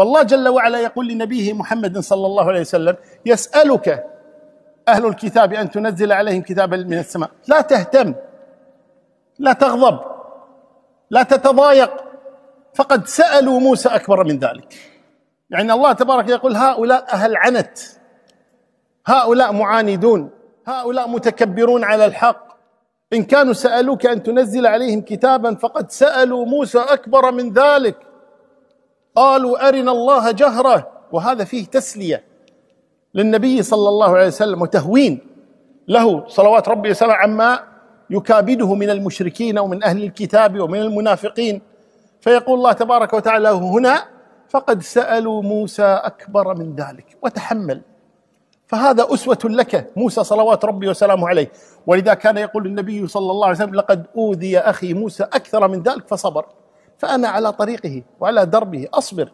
فالله جل وعلا يقول لنبيه محمد صلى الله عليه وسلم يسألك أهل الكتاب أن تنزل عليهم كتابا من السماء. لا تهتم لا تغضب لا تتضايق. فقد سألوا موسى أكبر من ذلك. يعني الله تبارك يقول هؤلاء أهل عنت هؤلاء معاندون هؤلاء متكبرون على الحق. إن كانوا سألوك أن تنزل عليهم كتابا فقد سألوا موسى أكبر من ذلك. قالوا أرنا الله جهرة. وهذا فيه تسلية للنبي صلى الله عليه وسلم وتهوين له. صلوات ربي وسلامه عما يكابده من المشركين ومن أهل الكتاب ومن المنافقين. فيقول الله تبارك وتعالى هنا فقد سألوا موسى أكبر من ذلك. وتحمل. فهذا أسوة لك موسى صلوات ربي وسلامه عليه. ولذا كان يقول النبي صلى الله عليه وسلم لقد أوذي أخي موسى أكثر من ذلك فصبر. فأنا على طريقه وعلى دربه أصبر.